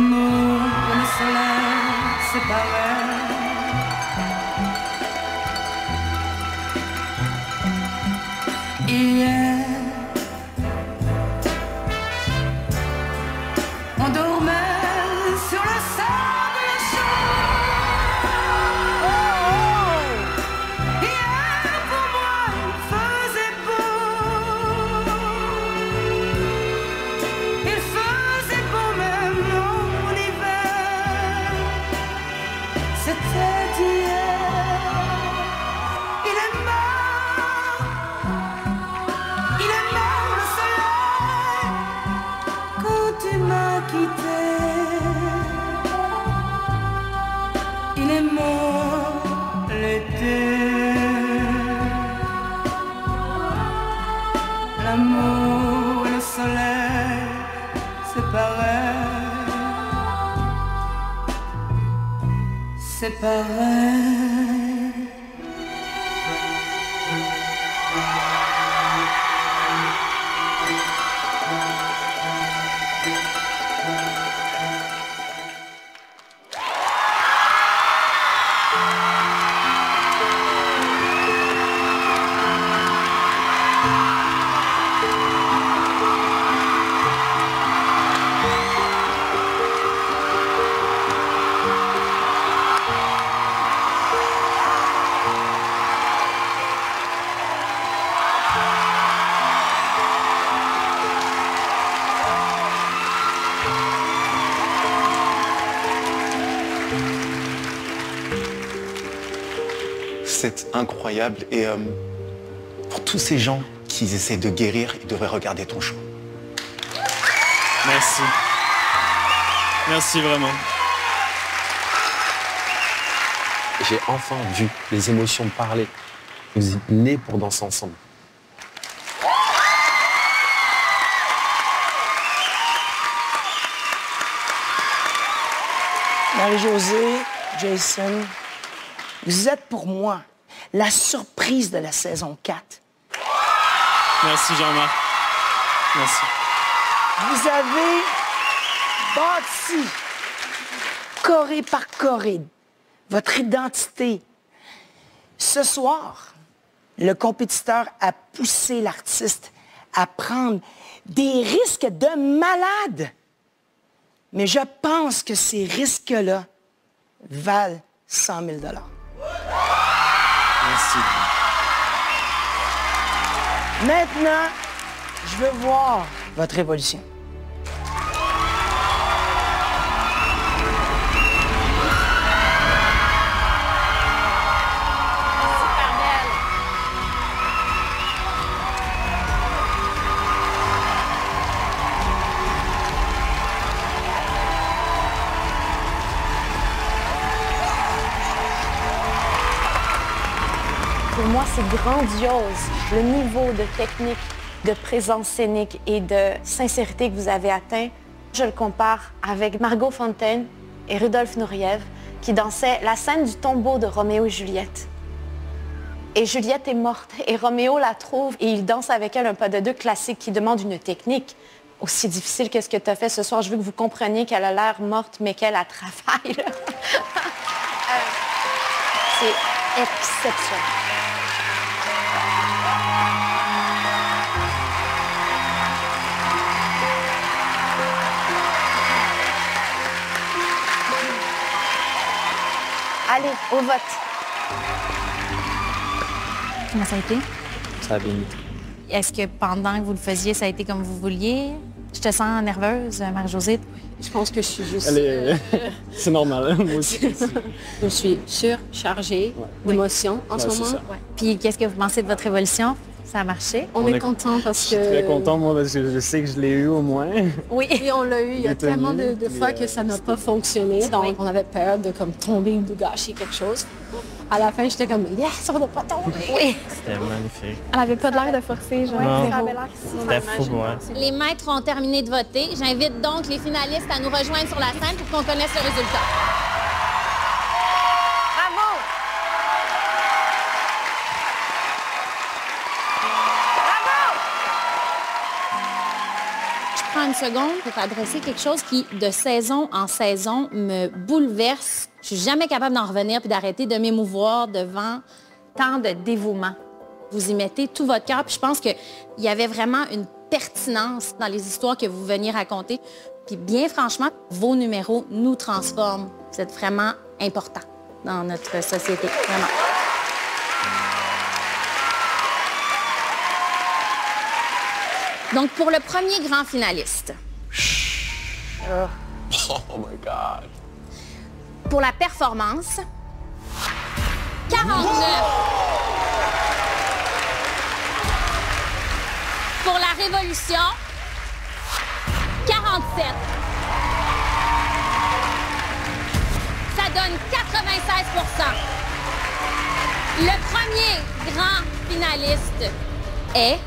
L'amour et le soleil, c'est. Hier, C'est C'est incroyable et euh, pour tous ces gens qui essaient de guérir, ils devraient regarder ton show. Merci. Merci vraiment. J'ai enfin vu les émotions parler. Vous êtes nés pour danser ensemble. Marie-Josée, Jason, vous êtes pour moi la surprise de la saison 4. Merci Jean-Marc. Merci. Vous avez bâti, coré par coré, votre identité. Ce soir, le compétiteur a poussé l'artiste à prendre des risques de malade. Mais je pense que ces risques-là valent 100 000 Merci. Maintenant, je veux voir votre évolution. C'est grandiose. Le niveau de technique, de présence scénique et de sincérité que vous avez atteint, je le compare avec Margot Fontaine et Rudolf Nureyev qui dansaient la scène du tombeau de Roméo et Juliette. Et Juliette est morte et Roméo la trouve et il danse avec elle un pas de deux classique qui demande une technique aussi difficile que ce que tu as fait ce soir. Je veux que vous compreniez qu'elle a l'air morte mais qu'elle a travaillé. là. Euh, C'est exceptionnel. Allez, au vote. Comment ça a été? Ça a bien été. Est-ce que pendant que vous le faisiez, ça a été comme vous vouliez? Je te sens nerveuse, Marie-Josée. Je pense que je suis juste... Elle est- C'est normal, hein, moi aussi. Je suis surchargée d'émotions en ce Ouais, moment. ça. Ouais. Puis qu'est-ce que vous pensez de votre évolution? Ça a marché? On, On est, est- content parce Je que... suis très content, moi, parce que je sais que je l'ai eu au moins. Oui, et on l'a eu. Il y a tellement de, fois que ça n'a pas fonctionné. Donc, on avait peur de comme tomber ou de gâcher quelque chose. À la fin, j'étais comme, yes, on n'a pas tombé. Oui. C'était magnifique. Elle avait pas de l'air de forcer, genre. Avait l'air C'était fou moi. Les maîtres ont terminé de voter. J'invite donc les finalistes à nous rejoindre sur la scène pour qu'on connaisse le résultat. une seconde pour adresser quelque chose qui, de saison en saison, me bouleverse. Je suis jamais capable d'en revenir puis d'arrêter de m'émouvoir devant tant de dévouement. Vous y mettez tout votre cœur, puis je pense qu'il y avait vraiment une pertinence dans les histoires que vous veniez raconter. Puis bien franchement, vos numéros nous transforment. Vous êtes vraiment important dans notre société, vraiment. Donc, pour le premier grand finaliste, Oh my God. pour la performance, 49. Pour la révolution, 47. Ça donne 96% Le premier grand finaliste est...